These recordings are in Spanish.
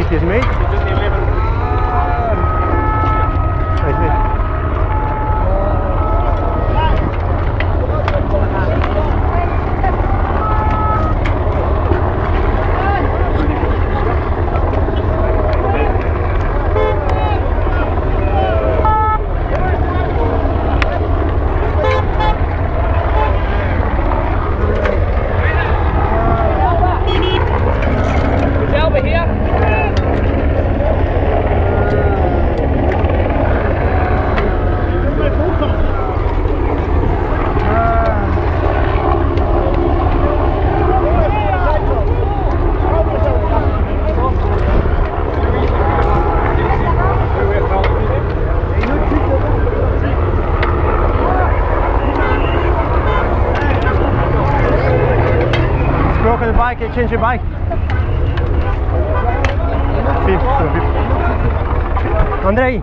simplesmente? Simplesmente. 5 bani? Fip, fip. Andrei,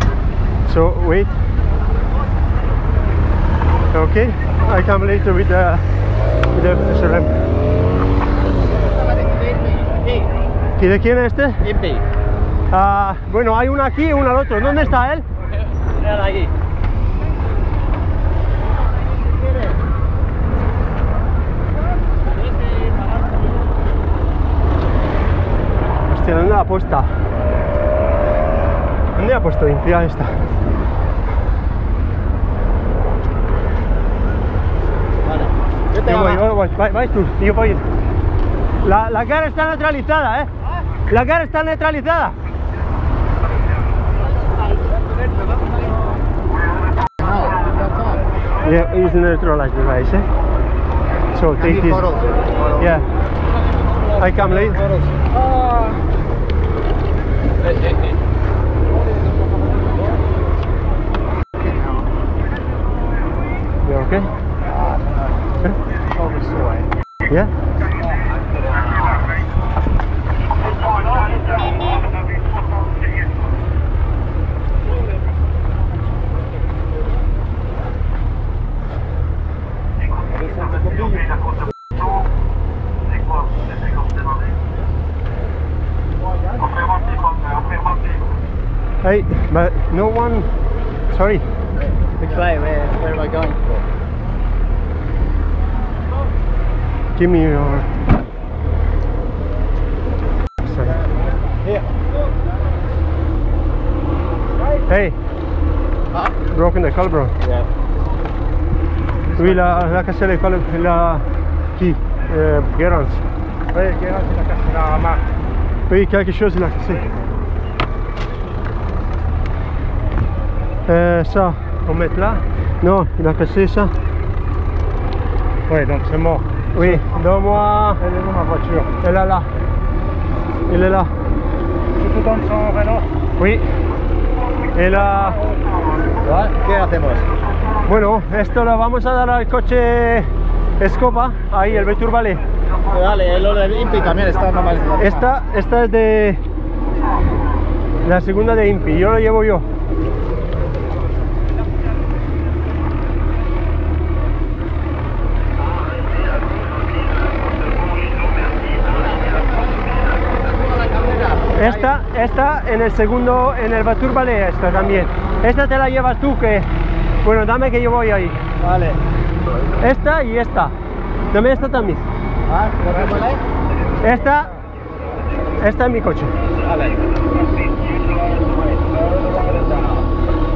So wait. Okay, I come later with the with the SRM. ¿Y de quién es este? Impi. Ah, bueno, hay una aquí y una al otro. ¿Dónde está él? Mira aquí. Hostia, ¿dónde la ha puesto? ¿Dónde la ha puesto limpia esta? Vale. Yo voy, yo voy, vai, vai tú, yo voy. La, la cara está neutralizada, ¿eh? La cara está neutralizada. Yeah, it's neutralized device, eh? So take this. Yeah. I come late. Hey, but no one. Sorry. Which way? Where, where am I going? Give me your. Sorry. Here. Hey, Huh? broken the collarbone. Yeah. Oui, uh, la, la cassé le colle, la. Qui euh, Gerrans. Oui, Guérin, il a cassé la main. Oui, quelque chose il a cassé. Euh, ça, on met là Non, il a cassé ça. Oui, donc c'est mort. Oui, donne-moi. Elle est où ma voiture Elle est là. Il est là. Je te donne son Renault. Oui. Y la... ¿Vale? ¿Qué hacemos? Bueno, esto lo vamos a dar al coche Escopa, ahí, el Valley. Vale, lo del Impi también está nomás. Esta, esta es de la segunda de Impi, yo lo llevo yo. Esta, en el segundo, en el Batur Valley, esta también. Esta te la llevas tú que, bueno, dame que yo voy ahí. Vale. Esta y esta. Dame esta también. Ah. Esta, esta es mi coche. Vale.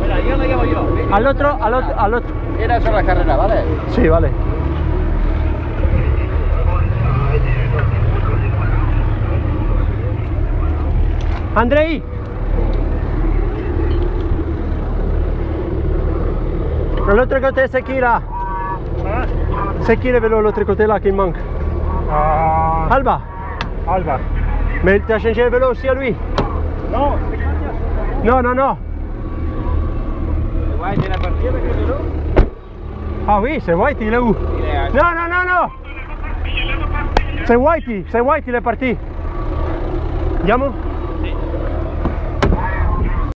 Mira, yo lo llevo yo. Al otro, al otro, al otro. Mira eso la carrera, ¿vale? Sí, vale. Andrei! L'ho tricoté Sekira! Eh? Sekira ve l'ho tricoté là che manca! Alba! Alba! Ma ti ha changé il velo lui? No! No, no, no! Se vuoi partita perché velo? Ah oui, se vuoi ti la U! No, Non, non, no! Se vuoi ti, se vuoi ti le partì! Andiamo?